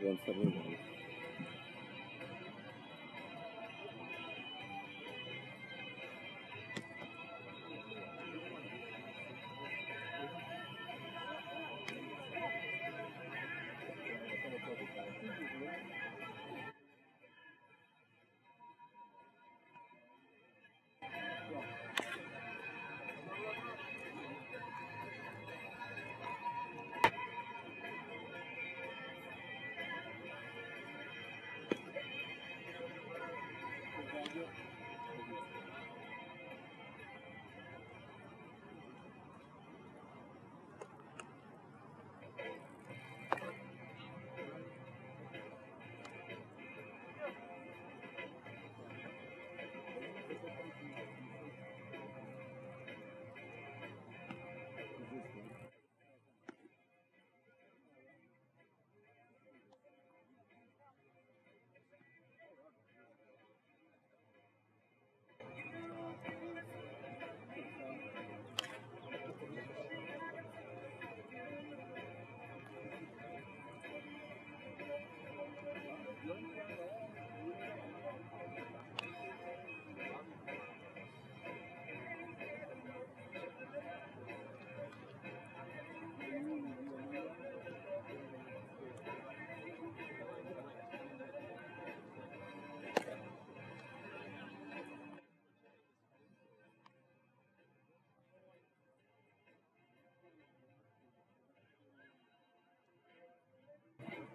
171